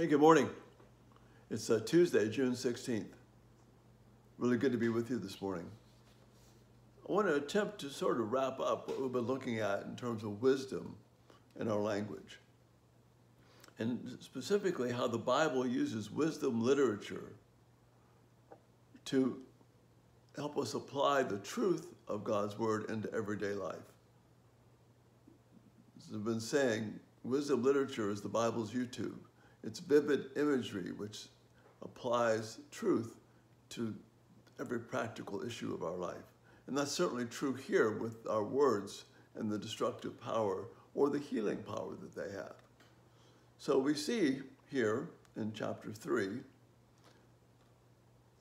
Hey, good morning. It's uh, Tuesday, June 16th. Really good to be with you this morning. I want to attempt to sort of wrap up what we've been looking at in terms of wisdom in our language. And specifically, how the Bible uses wisdom literature to help us apply the truth of God's Word into everyday life. As I've been saying, wisdom literature is the Bible's YouTube. It's vivid imagery which applies truth to every practical issue of our life. And that's certainly true here with our words and the destructive power or the healing power that they have. So we see here in chapter 3,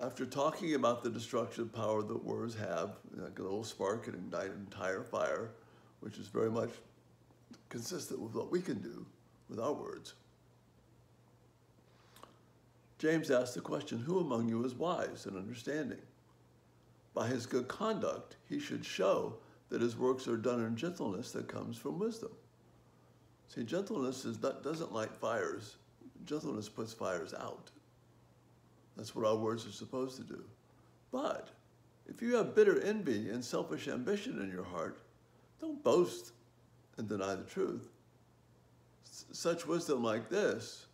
after talking about the destructive power that words have, like a little spark can ignite an entire fire, which is very much consistent with what we can do with our words. James asked the question, Who among you is wise and understanding? By his good conduct, he should show that his works are done in gentleness that comes from wisdom. See, gentleness is not, doesn't light fires. Gentleness puts fires out. That's what our words are supposed to do. But if you have bitter envy and selfish ambition in your heart, don't boast and deny the truth. S- such wisdom like this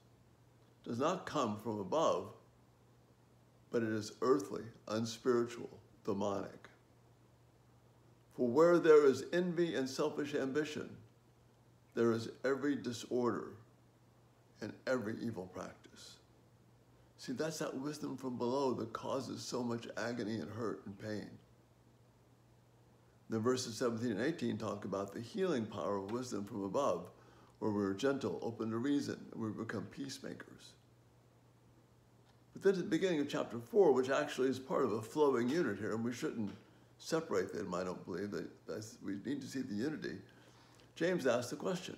does not come from above, but it is earthly, unspiritual, demonic. For where there is envy and selfish ambition, there is every disorder and every evil practice. See, that's that wisdom from below that causes so much agony and hurt and pain. Then verses 17 and 18 talk about the healing power of wisdom from above, where we're gentle, open to reason, and we become peacemakers. But then at the beginning of chapter 4, which actually is part of a flowing unit here, and we shouldn't separate them, I don't believe, that we need to see the unity. James asks the question,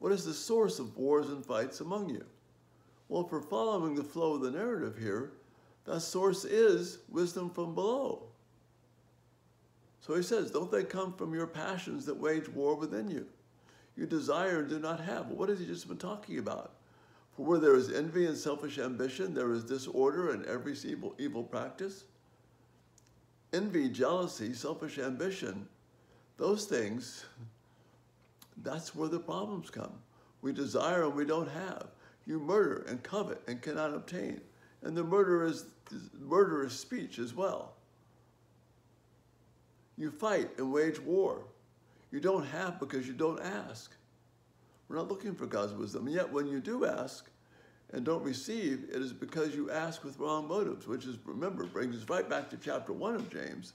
what is the source of wars and fights among you? Well, if we're following the flow of the narrative here, that source is wisdom from below. So he says, Don't they come from your passions that wage war within you? You desire and do not have. What has he just been talking about? For where there is envy and selfish ambition, there is disorder and every evil, evil practice. Envy, jealousy, selfish ambition, those things, that's where the problems come. We desire and we don't have. You murder and covet and cannot obtain. And the murder is murderous speech as well. You fight and wage war. You don't have because you don't ask. We're not looking for God's wisdom. And yet, when you do ask and don't receive, it is because you ask with wrong motives, which is, remember, brings us right back to chapter 1 of James,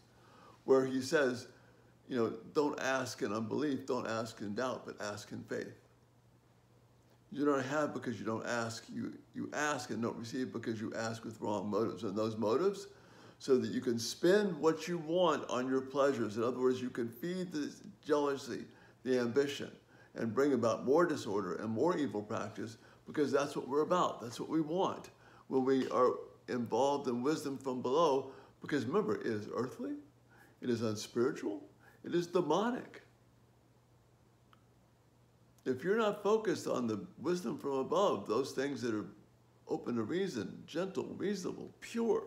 where he says, you know, don't ask in unbelief, don't ask in doubt, but ask in faith. You don't have because you don't ask. You, you ask and don't receive because you ask with wrong motives. And those motives so that you can spend what you want on your pleasures. In other words, you can feed the jealousy, the ambition, and bring about more disorder and more evil practice because that's what we're about. That's what we want when we are involved in wisdom from below. Because remember, it is earthly, it is unspiritual, it is demonic. If you're not focused on the wisdom from above, those things that are open to reason, gentle, reasonable, pure,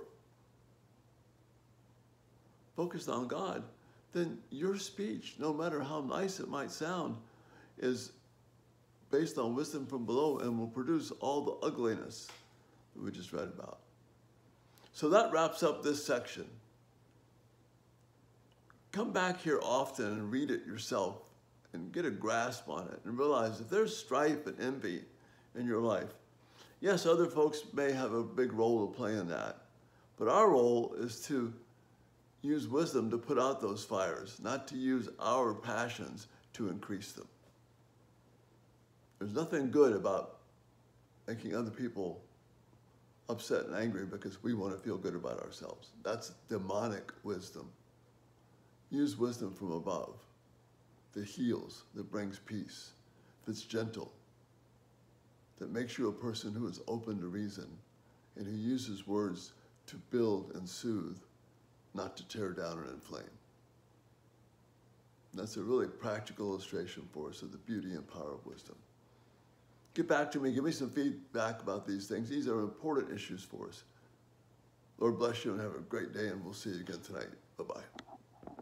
focused on God, then your speech, no matter how nice it might sound, is based on wisdom from below and will produce all the ugliness that we just read about. So that wraps up this section. Come back here often and read it yourself and get a grasp on it and realize if there's strife and envy in your life, yes, other folks may have a big role to play in that, but our role is to use wisdom to put out those fires, not to use our passions to increase them. There's nothing good about making other people upset and angry because we want to feel good about ourselves. That's demonic wisdom. Use wisdom from above that heals, that brings peace, that's gentle, that makes you a person who is open to reason and who uses words to build and soothe not to tear down and inflame. That's a really practical illustration for us of the beauty and power of wisdom. get back to me. Give me some feedback about these things. These are important issues for us. Lord bless you and have a great day, and we'll see you again tonight. Bye bye.